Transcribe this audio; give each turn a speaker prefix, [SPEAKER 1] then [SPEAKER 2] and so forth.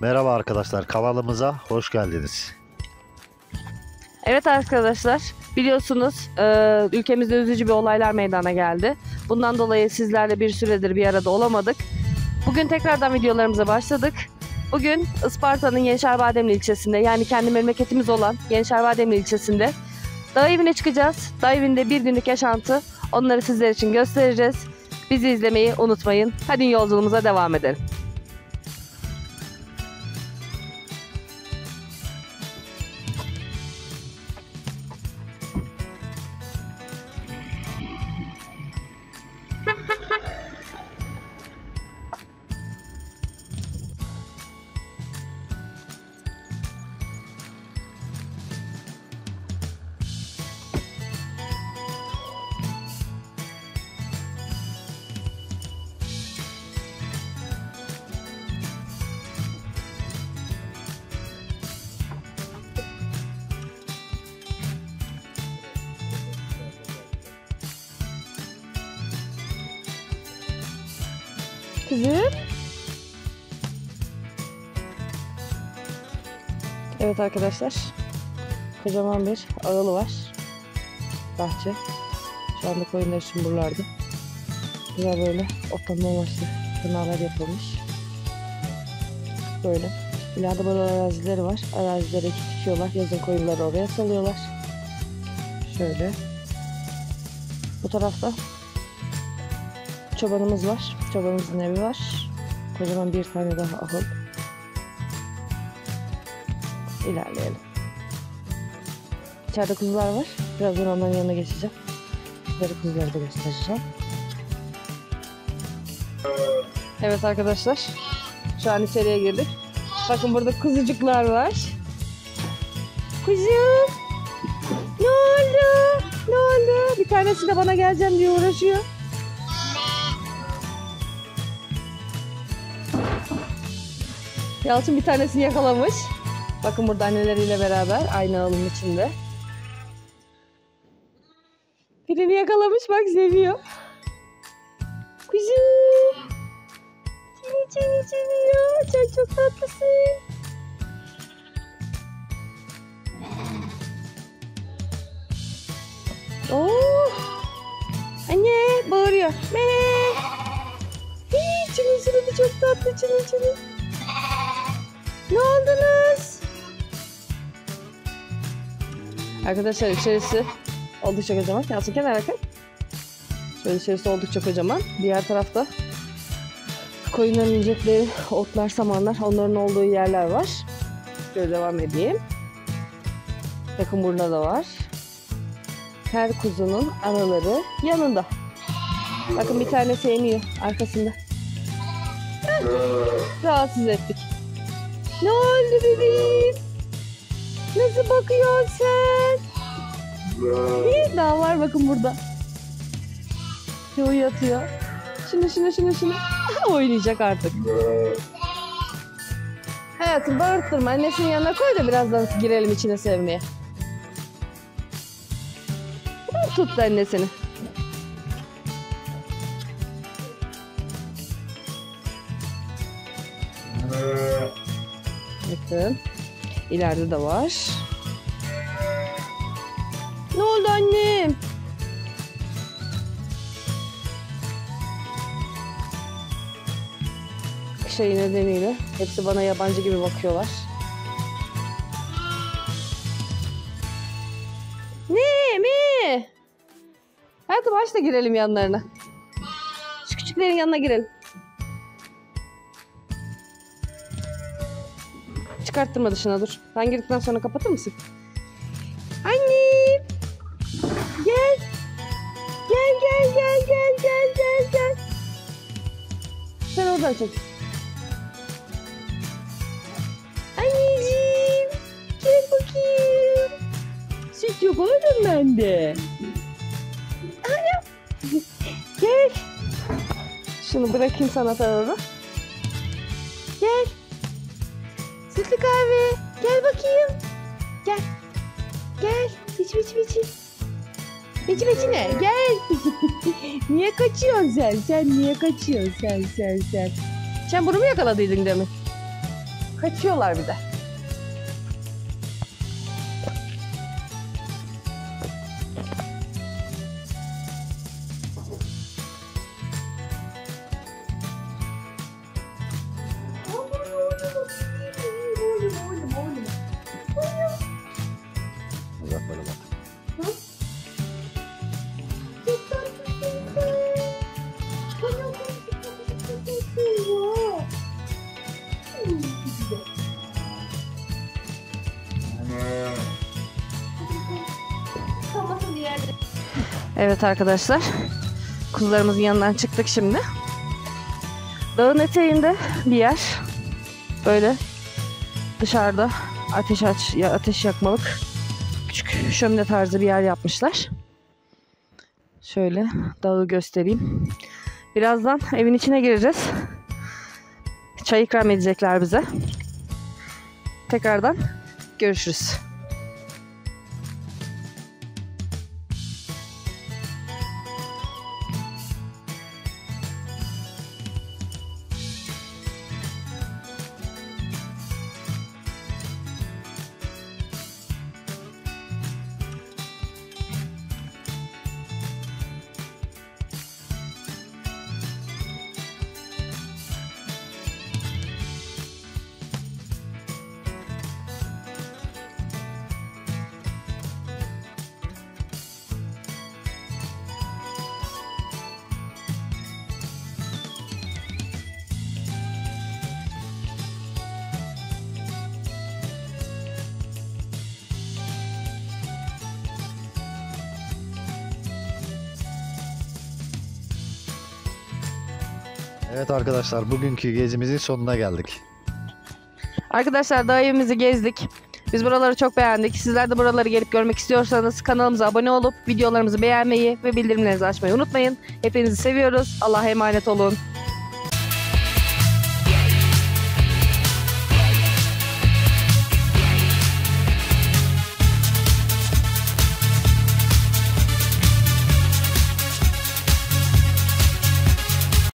[SPEAKER 1] Merhaba arkadaşlar kanalımıza hoş geldiniz.
[SPEAKER 2] Evet arkadaşlar biliyorsunuz e, ülkemizde üzücü bir olaylar meydana geldi. Bundan dolayı sizlerle bir süredir bir arada olamadık. Bugün tekrardan videolarımıza başladık. Bugün Isparta'nın Yenişehir ilçesinde yani kendi memleketimiz olan Yenişehir ilçesinde dağ evine çıkacağız. Dağ evinde bir günlük yaşantı onları sizler için göstereceğiz. Bizi izlemeyi unutmayın. Hadi yolculuğumuza devam edelim. Kızım. Evet arkadaşlar. Kocaman bir ağıl var. Bahçe. Şu anda koyunlar için buralarda. Güzel böyle otlanma amaçlı kanallar yapılmış. Böyle. İleride böyle arazileri var. Arazilere dikiyorlar. Yazın koyunları oraya salıyorlar. Şöyle. Bu tarafta çobanımız var. Çobanımızın evi var. Kocaman bir tane daha ahıl. İlerleyelim. İçeride kuzular var. Birazdan onların yanına geçeceğim. Sizlere kuzuları da göstereceğim. Evet arkadaşlar. Şu an içeriye girdik. Bakın burada kuzucuklar var. Kuzum. Ne oldu? Ne oldu? Bir tanesi de bana geleceğim diye uğraşıyor. Yalçın bir tanesini yakalamış. Bakın burada anneleriyle beraber aynı alın içinde. Birini yakalamış bak seviyor. Kuzum. Seni seni seviyor. Sen çok tatlısın. Oo. Anne bağırıyor. Me. Hii, Çının suratı çok tatlı çının çının. Ne oldunuz? Arkadaşlar içerisi oldukça kocaman. Yansın kenara bakın. Şöyle içerisi oldukça kocaman. Diğer tarafta koyunların yiyecekleri, otlar, samanlar onların olduğu yerler var. Şöyle devam edeyim. Bakın burada da var. Her kuzunun araları yanında. Bakın bir tanesi emiyor arkasında. Rahatsız ettik. Ne oldu bebeğim? Nasıl bakıyorsun sen? Bir daha var bakın burada. Şu yatıyor. Şunu şunu şunu şunu. Oynayacak artık. Hayatım bağırttırma. Annesinin yanına koy da birazdan girelim içine sevmeye. Tut annesini. Bakın. İleride de var. Ne oldu annem? Ayı nedeniyle hepsi bana yabancı gibi bakıyorlar. Ne mi? Hadi başla girelim yanlarına. Şu küçüklerin yanına girelim. Çıkarttırma dışına dur. Ben girdikten sonra kapatır mısın? Annem. Gel. Gel gel gel gel gel gel gel. Sen oradan çek. Anneciğim. Gel bakayım. Süt yok oğlum bende. Annem. Gel. Şunu bırakayım sana tarafı. Gel. Sütlü kahve. Gel bakayım. Gel. Gel. İç iç iç iç. İç iç ne? Gel. niye kaçıyorsun sen? Sen niye kaçıyorsun sen sen sen? Sen bunu mu yakaladıydın demin? Kaçıyorlar bir de.
[SPEAKER 1] Bak böyle bak.
[SPEAKER 2] Evet arkadaşlar. Kuzularımızın yanından çıktık şimdi. Dağın eteğinde bir yer. Böyle dışarıda ateş aç ateş yakmalık küçük şömine tarzı bir yer yapmışlar. Şöyle dağı göstereyim. Birazdan evin içine gireceğiz. Çay ikram edecekler bize. Tekrardan görüşürüz.
[SPEAKER 1] Evet arkadaşlar bugünkü gezimizin sonuna geldik.
[SPEAKER 2] Arkadaşlar dağ evimizi gezdik. Biz buraları çok beğendik. Sizler de buraları gelip görmek istiyorsanız kanalımıza abone olup videolarımızı beğenmeyi ve bildirimlerinizi açmayı unutmayın. Hepinizi seviyoruz. Allah'a emanet olun.